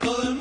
Call him